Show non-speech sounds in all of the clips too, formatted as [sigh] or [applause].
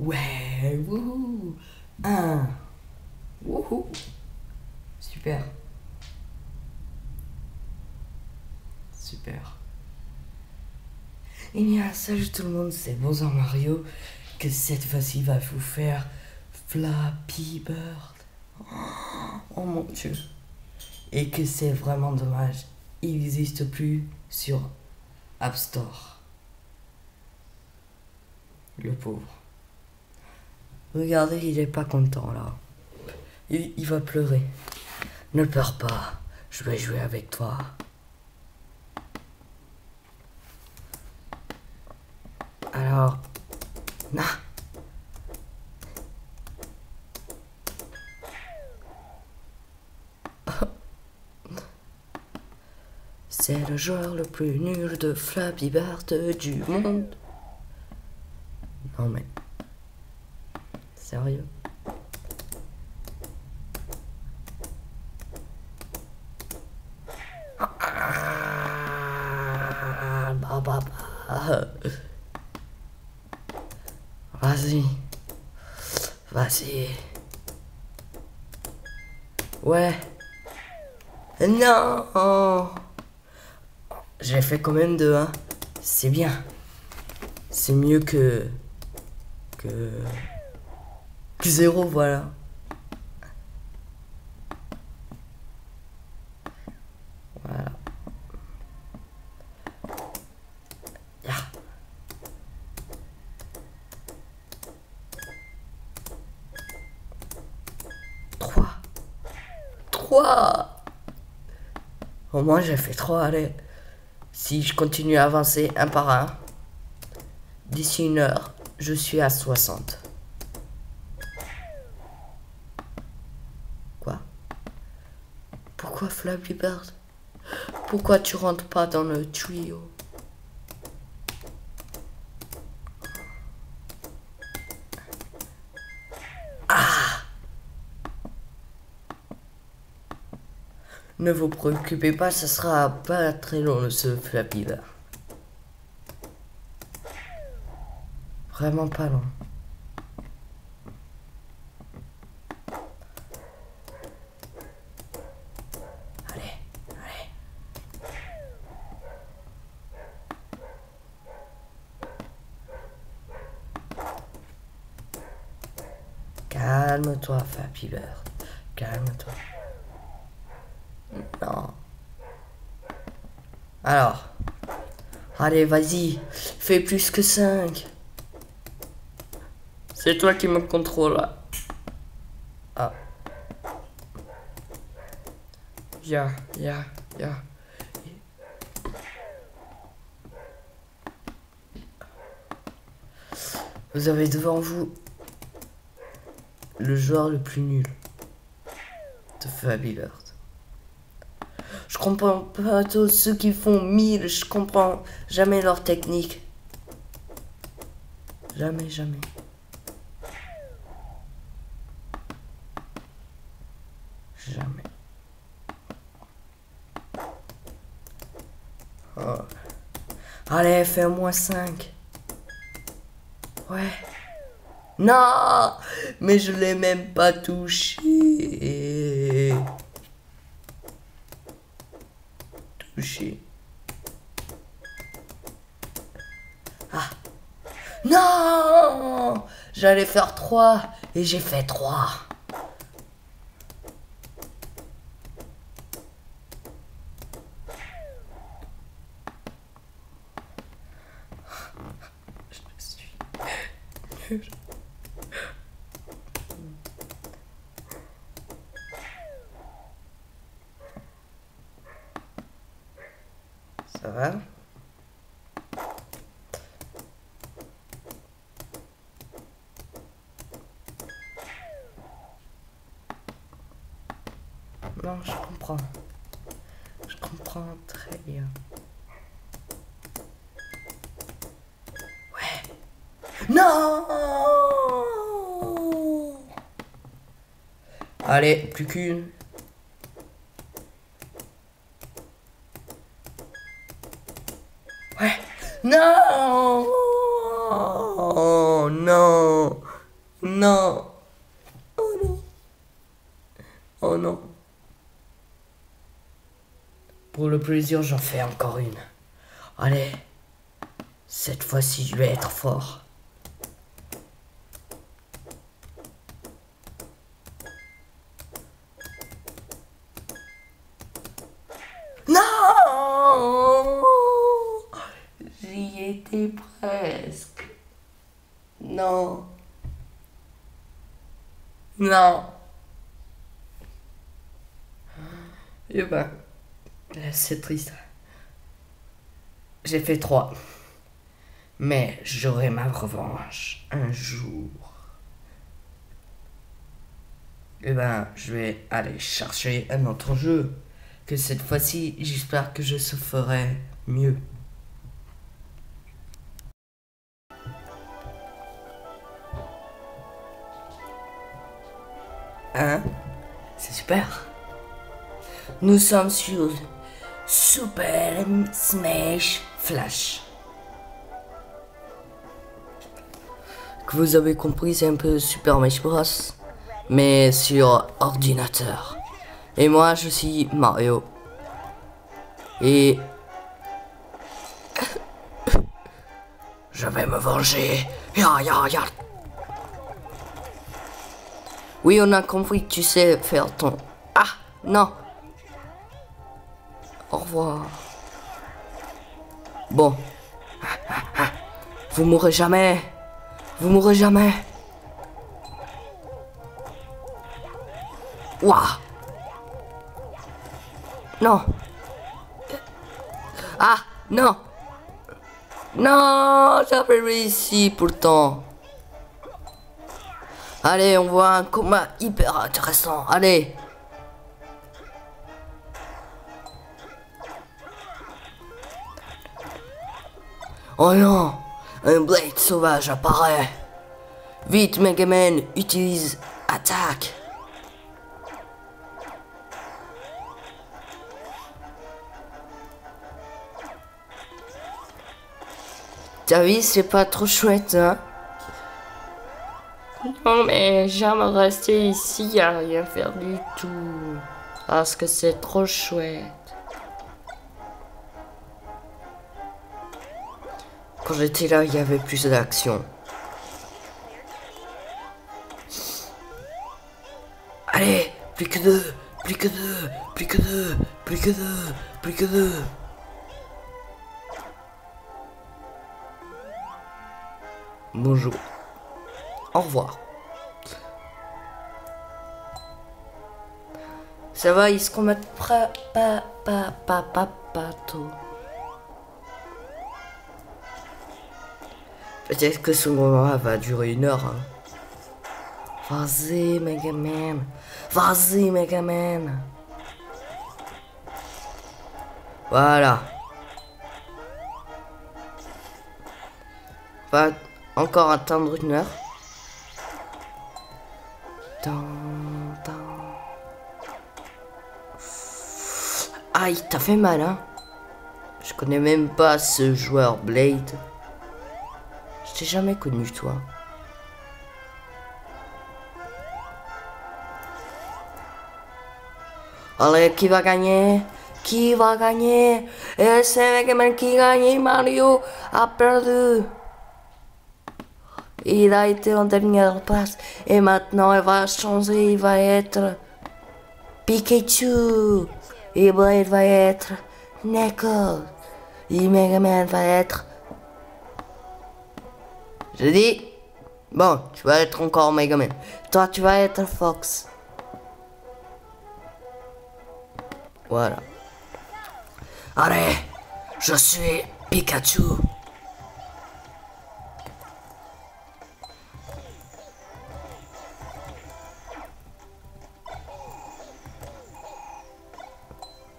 Ouais, wouhou. Un. Wouhou. Super. Super. Eh bien, salut tout le monde, c'est Bonjour Mario, que cette fois-ci va vous faire Flappy Bird. Oh mon dieu. Et que c'est vraiment dommage, il n'existe plus sur App Store. Le pauvre. Regardez, il est pas content là. Il, va pleurer. Ne pleure pas, je vais jouer avec toi. Alors, na. C'est le joueur le plus nul de Flappy Bird du monde. Non mais... Sérieux Ah, bah, bah, bah. Vas-y. Vas-y. Ouais. Non J'ai fait quand même deux, hein. C'est bien. C'est mieux que... Que... Zéro, voilà. Voilà. Ya. Trois. Trois. Au moins j'ai fait trois, allez. Si je continue à avancer un par un, d'ici une heure, je suis à 60. Quoi Pourquoi Flappy Bird Pourquoi tu rentres pas dans le tuyau? Ne vous préoccupez pas, ça sera pas très long ce Flappy Bird. Vraiment pas long. Allez, allez. Calme-toi, Bird. Calme-toi. Non. Alors. Allez, vas-y. Fais plus que 5. C'est toi qui me contrôle. Ah. Ya, ya, ya. Vous avez devant vous le joueur le plus nul de Bird. Je comprends pas tous ceux qui font 1000, je comprends jamais leur technique. Jamais, jamais. Jamais. Oh. Allez, fais moins 5. Ouais. Non Mais je l'ai même pas touché. Touché. Ah. Non J'allais faire 3 et j'ai fait 3. Je suis nul. Ça va Je comprends. Je comprends très bien. Ouais. Non Allez, plus qu'une. Ouais. Non Non Non. Oh non. Oh non. Pour le plaisir, j'en fais encore une. Allez. Cette fois-ci, je vais être fort. Non J'y étais presque. Non. Non. Et ben, c'est triste. J'ai fait trois. Mais j'aurai ma revanche un jour. Et ben, je vais aller chercher un autre jeu. Que cette fois-ci, j'espère que je se ferai mieux. Hein? C'est super. Nous sommes sur Super Smash Flash. Que vous avez compris, c'est un peu Super Smash Bros. Mais sur ordinateur. Et moi, je suis Mario. Et... [coughs] Je vais me venger. Ya, ya, ya. Oui, on a compris que tu sais faire ton... Ah, non. Au revoir. Bon. Vous mourrez jamais. Vous mourrez jamais. Ouah. Non. Ah, non. Non, j'avais réussi pourtant. Allez, on voit un combat hyper intéressant. Allez. Oh non, un Blade sauvage apparaît. Vite, Megaman, utilise attaque. T'as vu, c'est pas trop chouette, hein? Non, mais j'aime rester ici à rien faire du tout. Parce que c'est trop chouette. Quand j'étais là, il y avait plus d'action. Allez, plus que deux, plus que deux, plus que deux, plus que deux, plus que deux. Bonjour. Au revoir. Ça va, ils se commettent pas, pas, pas, pas, pas, pas tôt. Peut-être que ce moment va durer une heure. Hein. Vas-y, Megaman. Vas-y, Megaman. Voilà. Va encore attendre une heure. Aïe, t'as fait mal, hein Je connais même pas ce joueur Blade. Jamais connu, toi. Allez, qui va gagner? Qui va gagner? Et c'est Megaman qui gagne, Mario a perdu. Il a été en dernière place et maintenant il va changer, il va être Pikachu. Et Blade va être Knuckles. Et Megaman va être... Je dis... Bon, tu vas être encore Megaman. Toi, tu vas être Fox. Voilà. Allez, je suis Pikachu.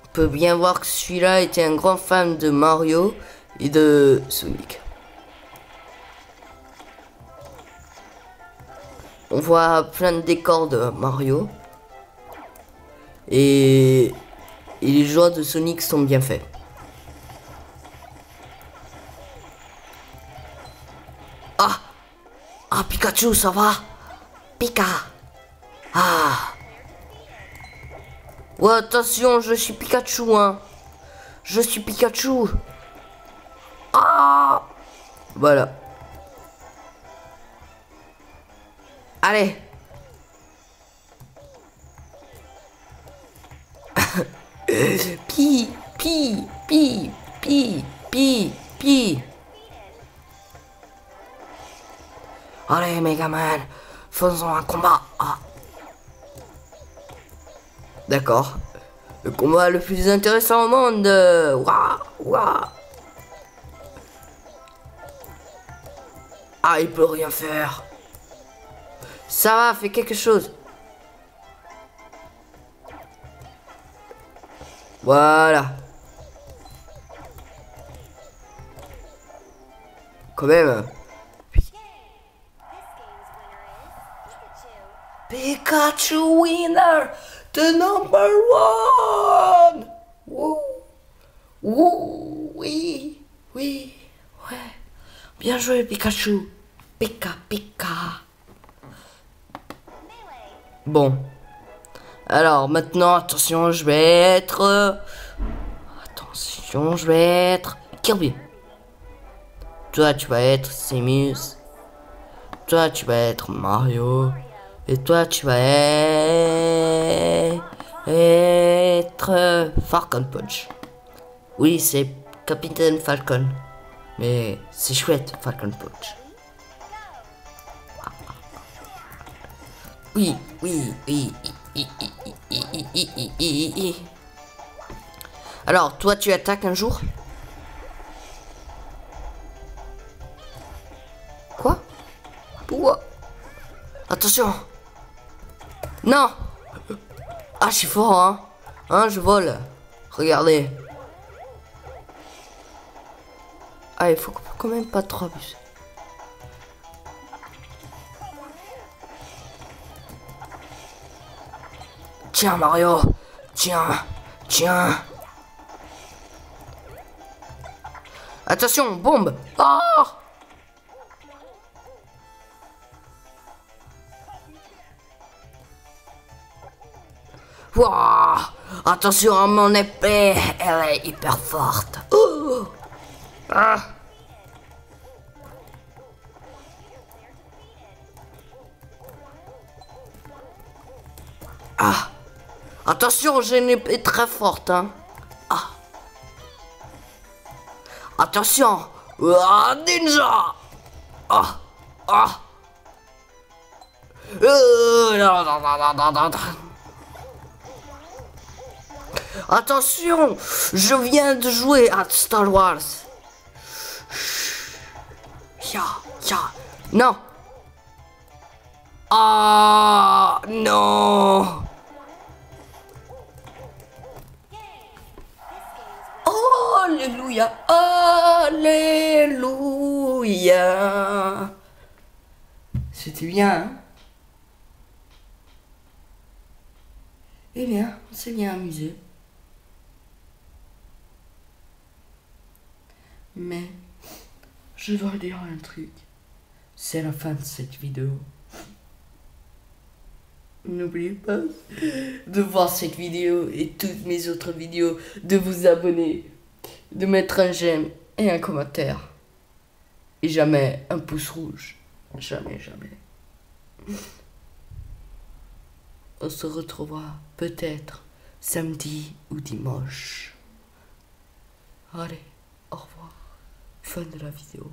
On peut bien voir que celui-là était un grand fan de Mario et de Sonic. Voit plein de décors de Mario. Et, et les joueurs de Sonic sont bien faits. Ah Ah Pikachu, ça va? Pika. Ah. Ouais, attention, je suis Pikachu, hein. Je suis Pikachu. Ah. Voilà. Allez. [coughs] pi, pi, pi, pi, pi, pi. Allez, Megaman, faisons un combat. Ah. D'accord. Le combat le plus intéressant au monde. Waouh, waouh. Ah, il peut rien faire. Ça va, fais quelque chose. Voilà. Quand même. Pikachu winner, the number one. Woo. Woo. Oui, oui, ouais. Bien joué, Pikachu. Pika, Pika. Bon. Alors maintenant, attention, je vais être... Attention, je vais être... Kirby. Toi, tu vas être Simus. Toi, tu vas être Mario. Et toi, tu vas être... Falcon Punch. Oui, c'est Capitaine Falcon. Mais c'est chouette, Falcon Punch. Oui, oui, oui. Alors, toi, tu attaques un jour Quoi Quoi Attention Non Ah, je suis fort, hein Hein, je vole. Regardez. Ah, il faut quand même pas trop abuser. Tiens, Mario. Tiens. Tiens. Attention, bombe. Oh Attention à mon épée, elle est hyper forte. Oh ah. Attention, j'ai une épée très forte, hein. Attention. Ninja. Attention, je viens de jouer à Star Wars. Ya, ya, non. Ah, non. Alléluia, Alléluia. C'était bien, hein? Eh bien, on s'est bien amusé. Mais, je dois dire un truc. C'est la fin de cette vidéo. N'oubliez pas de voir cette vidéo et toutes mes autres vidéos, de vous abonner, de mettre un j'aime et un commentaire. Et jamais un pouce rouge. Jamais, jamais. On se retrouvera peut-être samedi ou dimanche. Allez, au revoir. Fin de la vidéo.